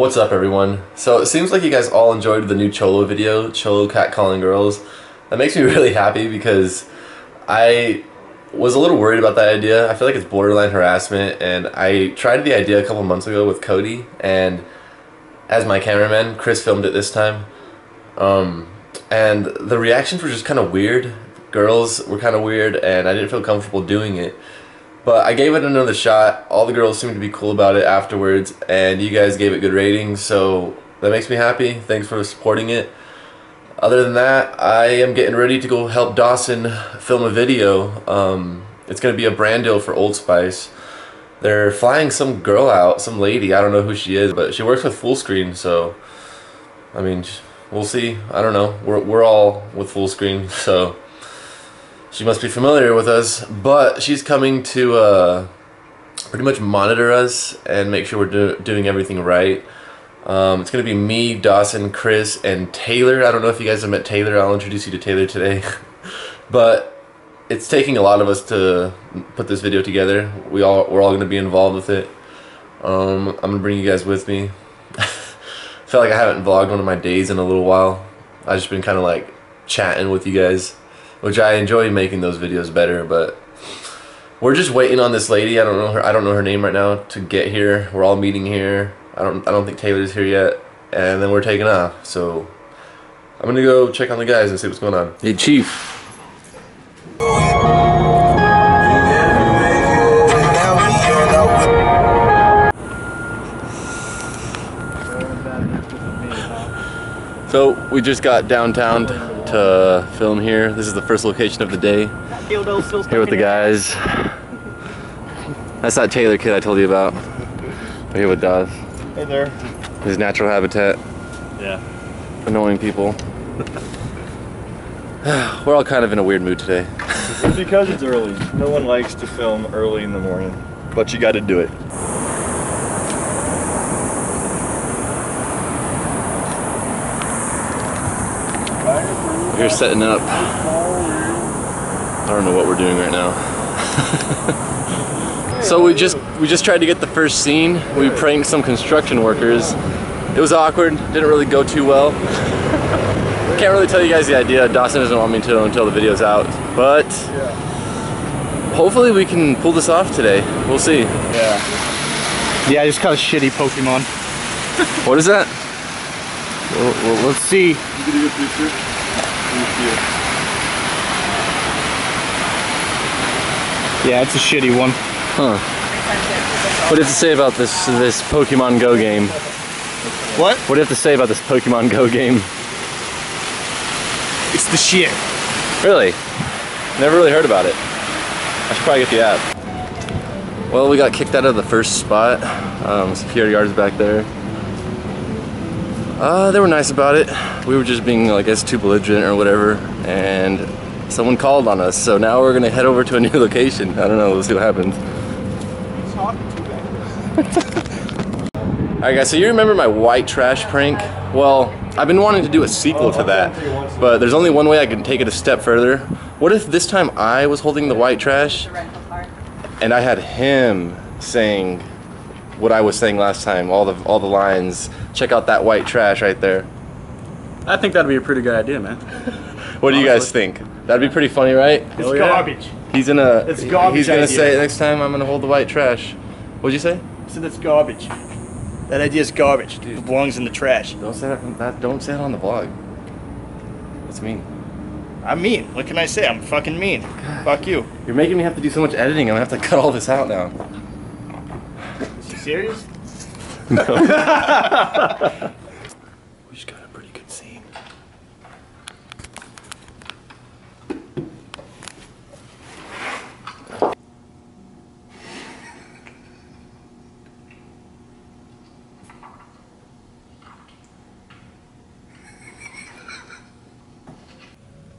What's up everyone? So it seems like you guys all enjoyed the new Cholo video, Cholo Catcalling Girls. That makes me really happy because I was a little worried about that idea. I feel like it's borderline harassment and I tried the idea a couple months ago with Cody and as my cameraman, Chris filmed it this time. Um, and the reactions were just kind of weird. Girls were kind of weird and I didn't feel comfortable doing it. But I gave it another shot. All the girls seemed to be cool about it afterwards, and you guys gave it good ratings, so that makes me happy. Thanks for supporting it. Other than that, I am getting ready to go help Dawson film a video. Um, it's going to be a brand deal for Old Spice. They're flying some girl out, some lady, I don't know who she is, but she works with Fullscreen, so, I mean, we'll see. I don't know. We're, we're all with Fullscreen, so she must be familiar with us, but she's coming to uh, pretty much monitor us and make sure we're do doing everything right. Um, it's going to be me, Dawson, Chris, and Taylor. I don't know if you guys have met Taylor. I'll introduce you to Taylor today. but it's taking a lot of us to put this video together. We all we're all going to be involved with it. Um, I'm going to bring you guys with me. I feel like I haven't vlogged one of my days in a little while. I've just been kind of like chatting with you guys which I enjoy making those videos better, but we're just waiting on this lady. I don't know her. I don't know her name right now to get here. We're all meeting here. I don't. I don't think Taylor's here yet, and then we're taking off. So I'm gonna go check on the guys and see what's going on. Hey, Chief. So we just got downtown to film here. This is the first location of the day. Here with the guys. That's that Taylor kid I told you about. We're here with Dawes. Hey there. His natural habitat. Yeah. Annoying people. We're all kind of in a weird mood today. It's because it's early. No one likes to film early in the morning, but you got to do it. We're setting up. I don't know what we're doing right now. so we just we just tried to get the first scene. We pranked some construction workers. It was awkward. Didn't really go too well. Can't really tell you guys the idea. Dawson doesn't want me to until the video's out. But hopefully we can pull this off today. We'll see. Yeah. Yeah, I just caught a shitty Pokemon. What is that? Well, well, let's see. Yeah, it's a shitty one. Huh. What do you have to say about this this Pokemon Go game? What? What do you have to say about this Pokemon Go game? It's the shit. Really? Never really heard about it. I should probably get the app. Well, we got kicked out of the first spot. Um, security guards back there. Uh, they were nice about it. We were just being, I guess, too belligerent or whatever, and someone called on us. So now we're gonna head over to a new location. I don't know. Let's see what happens. All right, guys. So you remember my white trash prank? Well, I've been wanting to do a sequel to that, but there's only one way I can take it a step further. What if this time I was holding the white trash, and I had him saying what I was saying last time, all the all the lines. Check out that white trash right there. I think that'd be a pretty good idea, man. What do you guys think? That'd be pretty funny, right? It's garbage. He's gonna It's garbage he's gonna idea. say next time I'm gonna hold the white trash. What'd you say? So that's garbage. That idea is garbage. It belongs in the trash. Don't say that, that don't say it on the vlog. That's mean. I'm mean. What can I say? I'm fucking mean. Fuck you. You're making me have to do so much editing. I'm gonna have to cut all this out now. Serious? We just got a pretty good scene.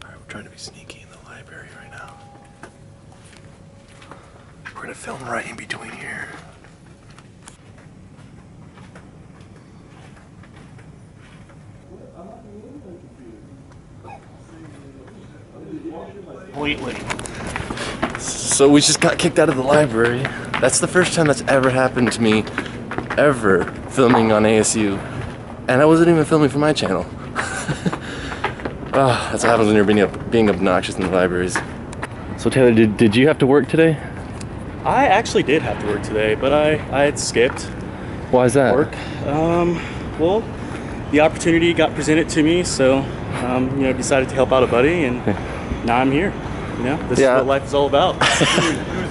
Alright, we're trying to be sneaky in the library right now. We're gonna film right in between here. Completely. So we just got kicked out of the library. That's the first time that's ever happened to me, ever. filming on ASU, and I wasn't even filming for my channel. Ah, that's what happens when you're being, being obnoxious in the libraries. So Taylor, did, did you have to work today? I actually did have to work today, but I, I had skipped Why is that? work. Um, well, the opportunity got presented to me, so um, you know, decided to help out a buddy, and now I'm here. You know, this Yeah. is what life is all about.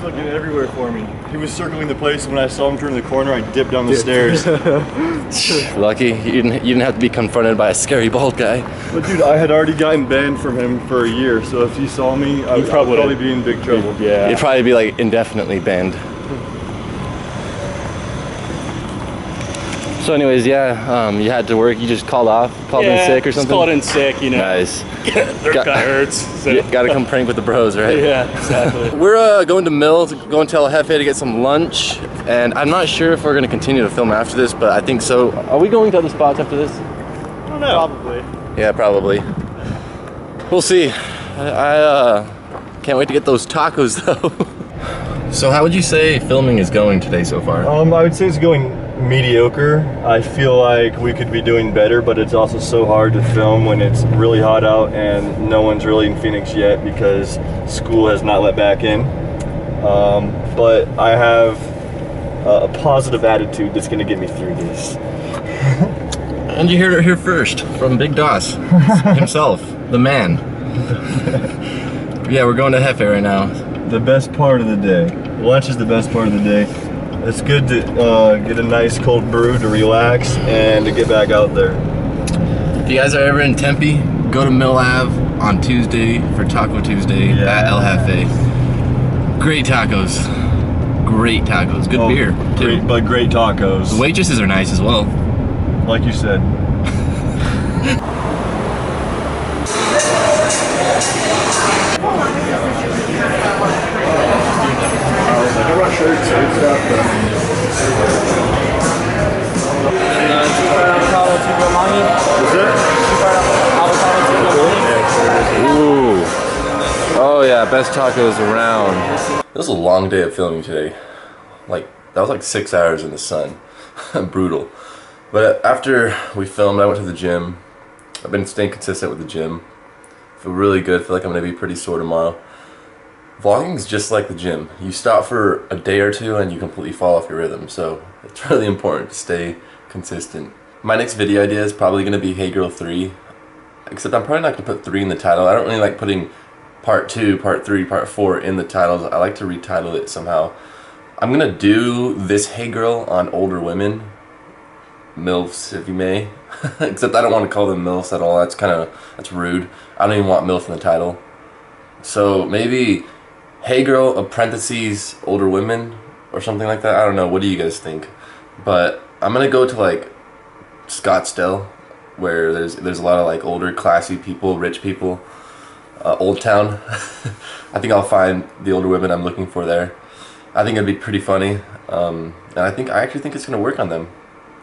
He was looking everywhere for me. He was circling the place, and when I saw him turn the corner, I dipped down the stairs. Lucky you didn't, you didn't have to be confronted by a scary bald guy. But dude, I had already gotten banned from him for a year, so if he saw me, I would probably probably, would've- be in big trouble. yeah. You'd probably be like indefinitely banned. So, anyways, yeah, um, you had to work. You just called off, called yeah, in sick or just something. called in sick. You know, Nice. their Got- guy hurts. So. You gotta come prank with the bros, right? Yeah, exactly. We're uh, going to Mill to go and tell Jefe to get some lunch, and I'm not sure if we're gonna continue to film after this, but I think so. Are we going to other spots after this? I don't know. Probably. Yeah, probably. We'll see. I, I uh, can't wait to get those tacos though. So, how would you say filming is going today so far? Um, I would say it's going mediocre. I feel like we could be doing better, but it's also so hard to film when it's really hot out and no one's really in Phoenix yet because school has not let back in. Um, but I have a, a positive attitude that's going to get me through this. And you hear it here first from Big Doss himself, the man. yeah, we're going to Jefe right now. The best part of the day. Lunch is the best part of the day. It's good to uh, get a nice cold brew to relax and to get back out there. If you guys are ever in Tempe, go to Mill Ave on Tuesday for Taco Tuesday Yeah. at El Jefe. Great tacos. Great tacos. Good Oh, beer, too. Great, but great tacos. The waitresses are nice as well. Like you said. Oh yeah, best tacos around. This was a long day of filming today. Like that was like six hours in the sun. Brutal. But after we filmed, I went to the gym. I've been staying consistent with the gym. Feel really good. Feel like I'm gonna be pretty sore tomorrow. Vlogging is just like the gym. You stop for a day or two and you completely fall off your rhythm. So it's really important to stay consistent. My next video idea is probably gonna be Hey Girl 3. Except I'm probably not gonna put 3 in the title. I don't really like putting part 2, part 3, part 4 in the titles. I like to retitle it somehow. I'm gonna do this Hey Girl on older women. MILFs, if you may. Except I don't want to call them MILFs at all. That's kind of, that's rude. I don't even want MILF in the title. So maybe Hey Girl, of parentheses, older women, or something like that. I don't know. What do you guys think? But I'm gonna go to like Scottsdale, where there's there's a lot of like older, classy people, rich people. Uh, Old Town. I think I'll find the older women I'm looking for there. I think it'd be pretty funny, um, and I think I actually think it's gonna work on them.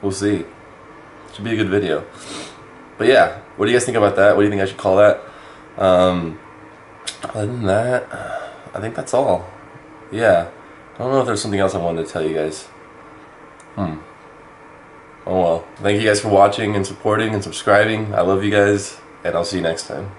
We'll see. Should be a good video. But yeah, what do you guys think about that? What do you think I should call that? Um, other than that, I think that's all. Yeah, I don't know if there's something else I wanted to tell you guys. Hmm. Oh well. Thank you guys for watching and supporting and subscribing. I love you guys, and I'll see you next time.